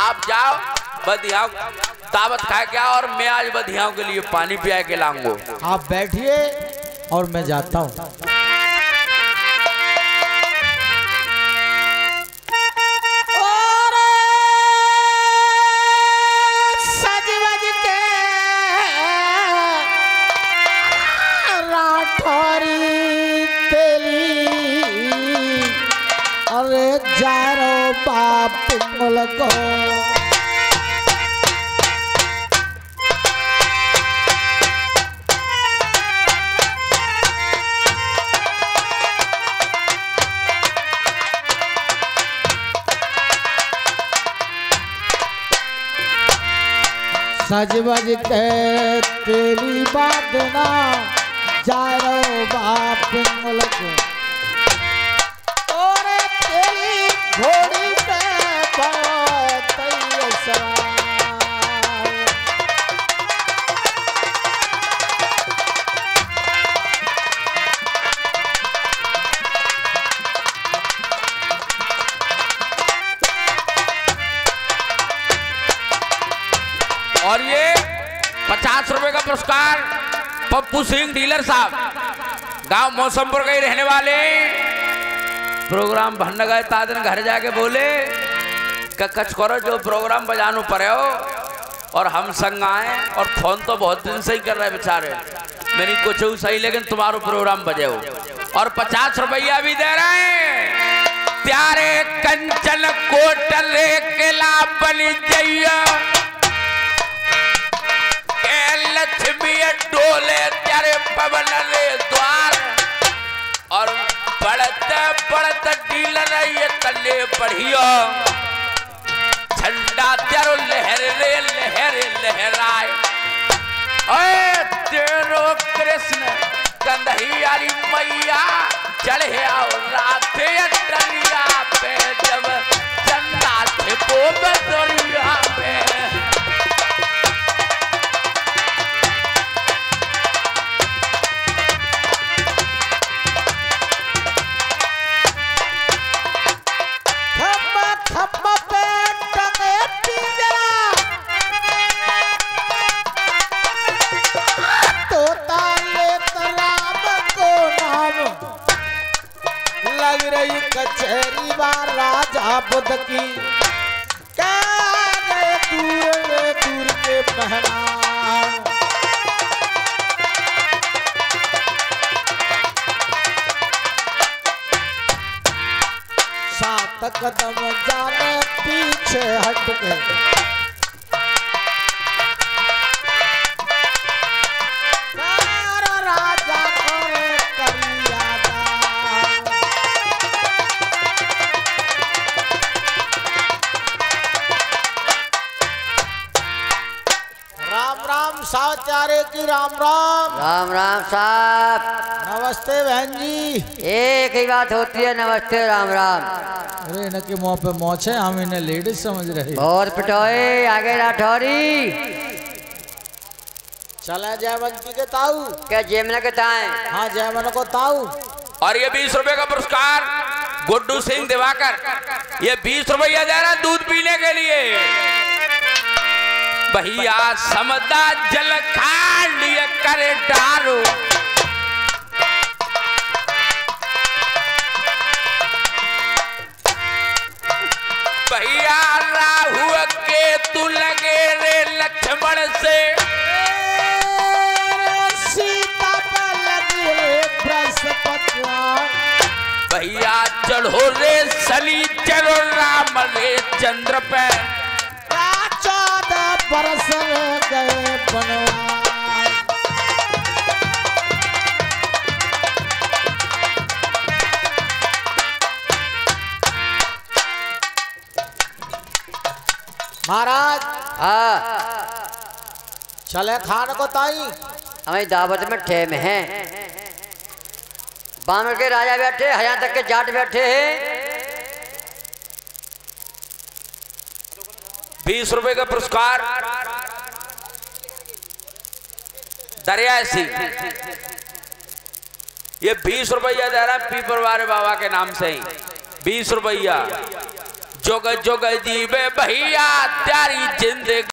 आप जाओ, बधियाओं, दावत खा के और मैं आज बधियाओं के लिए पानी पिया के लाऊँगा। आप बैठिए और मैं जाता हूँ। अरे जारो बाप मुलको सज बज के तेरी बात ना जारो बाप और और ये पचास रुपए का पुरस्कार पप्पू सिंह डीलर साहब, गाँव मौसमपुर के रहने वाले प्रोग्राम भरने गए तादन घर जाके बोले कच करो जो प्रोग्राम बजानो पड़े हो। और हम संग आए और फ़ोन तो बहुत दिन से ही कर रहे बेचारे। मेरी कुछ सही, लेकिन तुम्हारो प्रोग्राम बजे हो। और पचास रुपया भी दे रहे हैं। त्यारे कंचन कोटल केला बनी जइया। पवन रे द्वार। और पढ़ते पढ़ते डील रही तले पढ़ियो झंडा तेरो लहर रे लग रही कचहरी बा राजा बुद्ध की। दूर दूर के पहना सात कदम जाने पीछे हट के राम राम साचारे की राम राम। राम राम साहब नमस्ते बहन जी। एक ही बात होती है नमस्ते राम राम। अरे इनके मुँह पे मोछ है हम इन्हें लेडीज़ समझ रहे बहुत पिटोए आगे राठौरी चला जयवंती के ताऊ। क्या जयमन के ताए? हाँ जयवन को ताऊ। और ये बीस रुपए का पुरस्कार गुड्डू सिंह दिवाकर। ये बीस रुपया दे रहा है दूध पीने के लिए। भैया समदा जल खांड ये करे डारो। भैया राहु के तू लगे रे लक्ष्मण से। भैया चढ़ो रे सली चलो राम रे चंद्र पे महाराज। हाँ। चले खान को ताई। हमारी दावत में ठेम है। बानर के राजा बैठे हया तक के जाट बैठे हैं। बीस रुपए का पुरस्कार। दरिया सिंह ये बीस रुपया दे रहा है पीपर वाले बाबा के नाम से ही। बीस रुपया। जुग जुग जीवे भैया त्यारी ज़िंदगी।